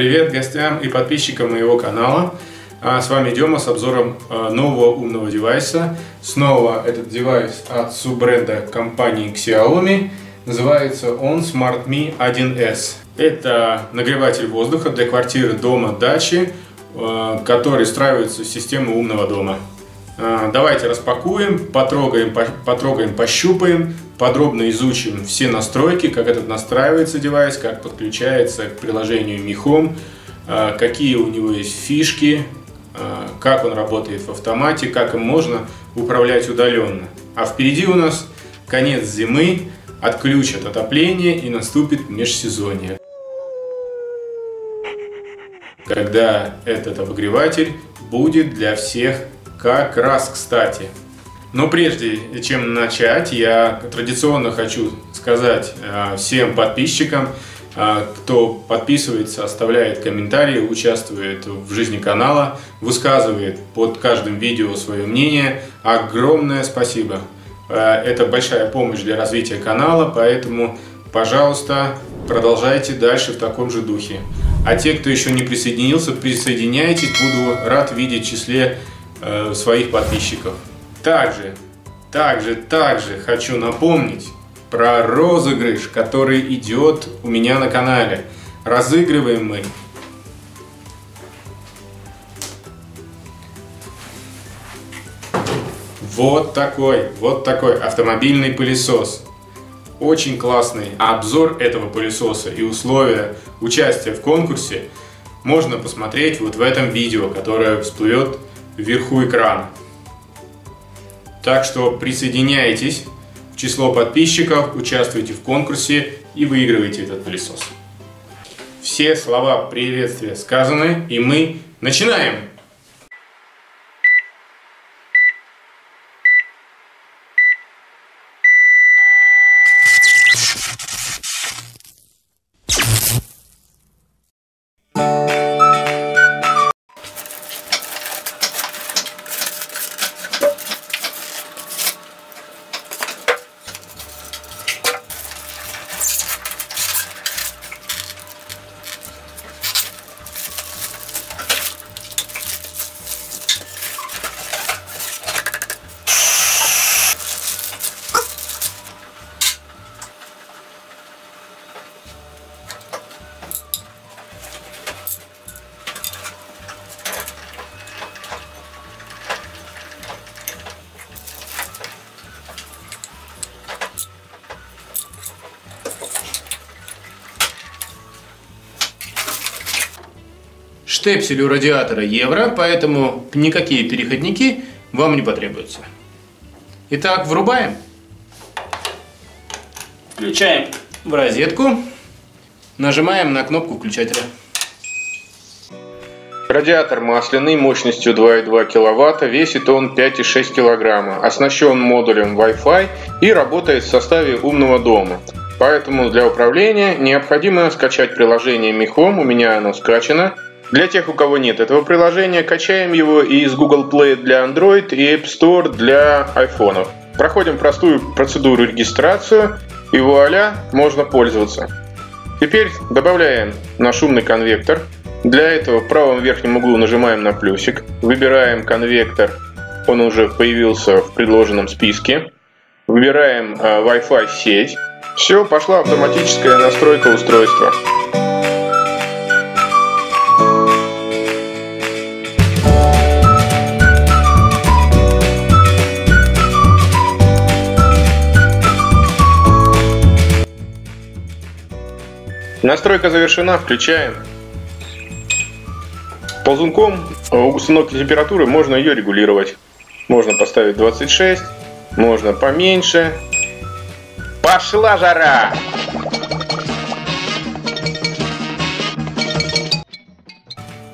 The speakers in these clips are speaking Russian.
Привет гостям и подписчикам моего канала. А, с вами Дема с обзором а, нового умного девайса. Снова этот девайс от суббренда компании Xiaomi. Называется он SmartMe 1S. Это нагреватель воздуха для квартиры, дома, дачи, а, который встраивается в систему умного дома. Давайте распакуем, потрогаем, потрогаем, пощупаем, подробно изучим все настройки, как этот настраивается девайс, как подключается к приложению Mi Home, а, какие у него есть фишки, а, как он работает в автомате, как им можно управлять удаленно. А впереди у нас конец зимы, отключат отопление и наступит межсезонье. Когда этот обогреватель будет для всех как раз кстати. Но прежде чем начать, я традиционно хочу сказать э, всем подписчикам, э, кто подписывается, оставляет комментарии, участвует в жизни канала, высказывает под каждым видео свое мнение. Огромное спасибо. Э, это большая помощь для развития канала, поэтому, пожалуйста, продолжайте дальше в таком же духе. А те, кто еще не присоединился, присоединяйтесь, буду рад видеть в числе своих подписчиков. Также, также, также хочу напомнить про розыгрыш, который идет у меня на канале. Разыгрываем мы вот такой, вот такой автомобильный пылесос. Очень классный. Обзор этого пылесоса и условия участия в конкурсе можно посмотреть вот в этом видео, которое всплывет вверху экрана. Так что присоединяйтесь в число подписчиков, участвуйте в конкурсе и выигрывайте этот пылесос. Все слова приветствия сказаны, и мы начинаем! Штепсель у радиатора евро, поэтому никакие переходники вам не потребуются. Итак, врубаем. Включаем в розетку. Нажимаем на кнопку включателя. Радиатор масляный мощностью 2,2 кВт, весит он 5,6 кг, оснащен модулем Wi-Fi и работает в составе умного дома. Поэтому для управления необходимо скачать приложение Mi Home, у меня оно скачано, для тех, у кого нет этого приложения, качаем его из Google Play для Android и App Store для iPhone. Проходим простую процедуру регистрацию и вуаля, можно пользоваться. Теперь добавляем наш умный конвектор. Для этого в правом верхнем углу нажимаем на плюсик, выбираем конвектор, он уже появился в предложенном списке. Выбираем э, Wi-Fi сеть. Все, пошла автоматическая настройка устройства. Настройка завершена, включаем. Ползунком э, установки температуры можно ее регулировать. Можно поставить 26, можно поменьше. Пошла жара!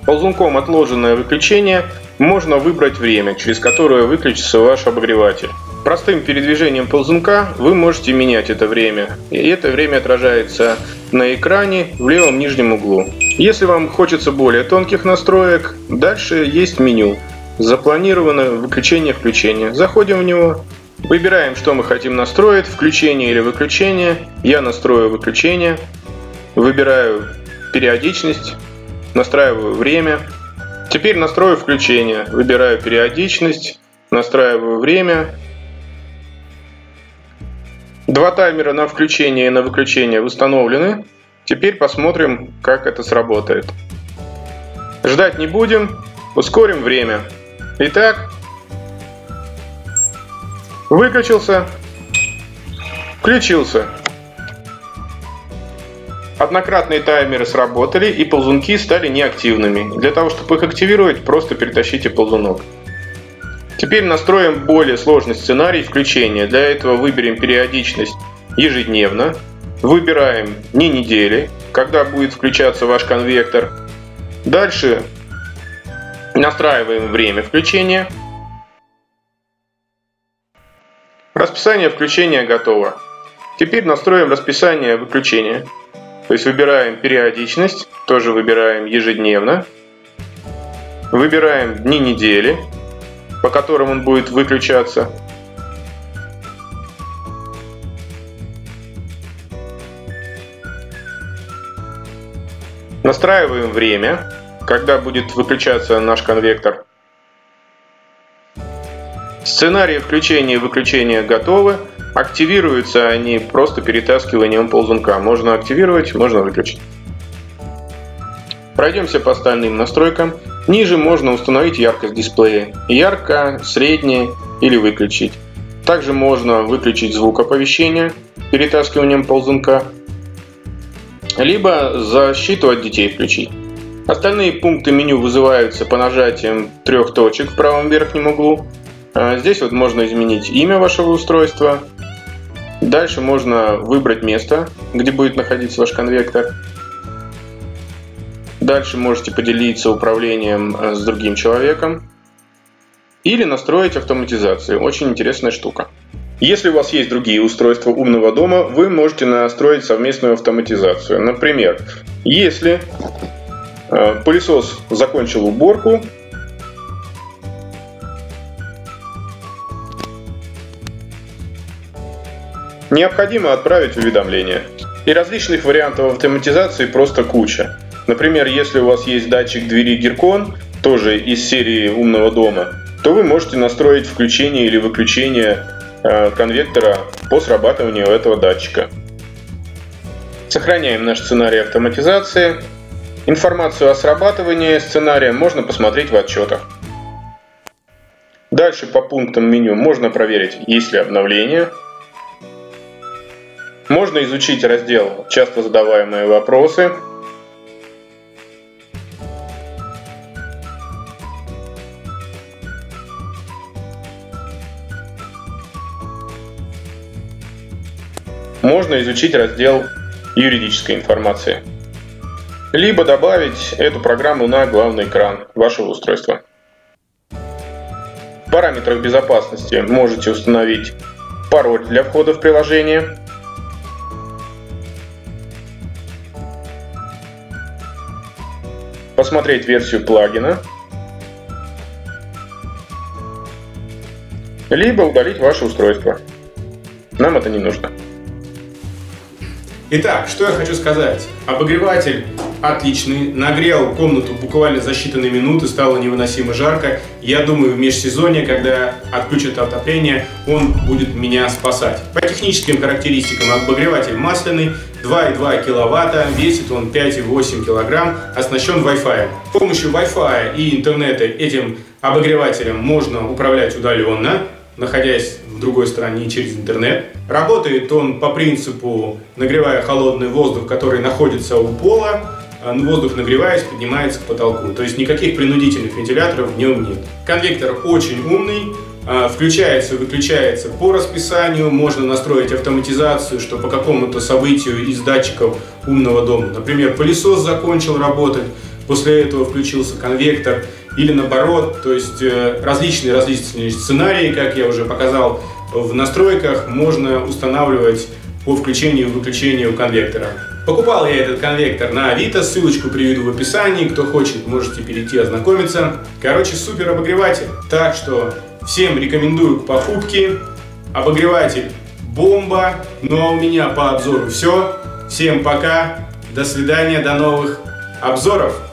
Ползунком отложенное выключение можно выбрать время, через которое выключится ваш обогреватель. Простым передвижением ползунка вы можете менять это время, и это время отражается на экране в левом нижнем углу. Если вам хочется более тонких настроек, дальше есть меню. Запланировано выключение-включение. Заходим в него, выбираем, что мы хотим настроить, включение или выключение. Я настрою выключение, выбираю периодичность, настраиваю время. Теперь настрою включение, выбираю периодичность, настраиваю время. Два таймера на включение и на выключение установлены. Теперь посмотрим, как это сработает. Ждать не будем, ускорим время. Итак, выключился, включился. Однократные таймеры сработали и ползунки стали неактивными. Для того, чтобы их активировать, просто перетащите ползунок. Теперь настроим более сложный сценарий включения. Для этого выберем периодичность ежедневно. Выбираем не недели, когда будет включаться ваш конвектор. Дальше настраиваем время включения. Расписание включения готово. Теперь настроим расписание выключения. То есть выбираем периодичность, тоже выбираем ежедневно. Выбираем дни недели, по которым он будет выключаться. Настраиваем время, когда будет выключаться наш конвектор. Сценарии включения и выключения готовы. Активируются они просто перетаскиванием ползунка. Можно активировать, можно выключить. Пройдемся по остальным настройкам. Ниже можно установить яркость дисплея. Ярко, средняя или выключить. Также можно выключить звук оповещения перетаскиванием ползунка. Либо защиту от детей включить. Остальные пункты меню вызываются по нажатием трех точек в правом верхнем углу. А здесь вот можно изменить имя вашего устройства, Дальше можно выбрать место, где будет находиться ваш конвектор. Дальше можете поделиться управлением э, с другим человеком. Или настроить автоматизацию. Очень интересная штука. Если у вас есть другие устройства умного дома, вы можете настроить совместную автоматизацию. Например, если э, пылесос закончил уборку, Необходимо отправить уведомление. И различных вариантов автоматизации просто куча. Например, если у вас есть датчик двери Геркон, тоже из серии умного дома, то вы можете настроить включение или выключение э, конвектора по срабатыванию этого датчика. Сохраняем наш сценарий автоматизации. Информацию о срабатывании сценария можно посмотреть в отчетах. Дальше по пунктам меню можно проверить, есть ли обновление – можно изучить раздел «Часто задаваемые вопросы». Можно изучить раздел юридической информации. Либо добавить эту программу на главный экран вашего устройства. В параметрах безопасности можете установить пароль для входа в приложение – посмотреть версию плагина, либо удалить ваше устройство. Нам это не нужно. Итак, что я хочу сказать. Обогреватель отличный, нагрел комнату буквально за считанные минуты, стало невыносимо жарко. Я думаю, в межсезонье, когда отключат отопление, он будет меня спасать. По техническим характеристикам обогреватель масляный, 2,2 киловатта, весит он 5,8 килограмм, оснащен Wi-Fi. С помощью Wi-Fi и интернета этим обогревателем можно управлять удаленно, находясь в другой стране через интернет. Работает он по принципу, нагревая холодный воздух, который находится у пола, а воздух нагреваясь поднимается к потолку. То есть никаких принудительных вентиляторов в нем нет. Конвектор очень умный, а, включается, выключается по расписанию, можно настроить автоматизацию, что по какому-то событию из датчиков умного дома, например, пылесос закончил работать, после этого включился конвектор, или наоборот, то есть э, различные различные сценарии, как я уже показал в настройках, можно устанавливать по включению и выключению конвектора. Покупал я этот конвектор на Авито, ссылочку приведу в описании, кто хочет, можете перейти ознакомиться. Короче, супер обогреватель. Так что всем рекомендую к покупке. Обогреватель бомба. Ну а у меня по обзору все. Всем пока, до свидания, до новых обзоров.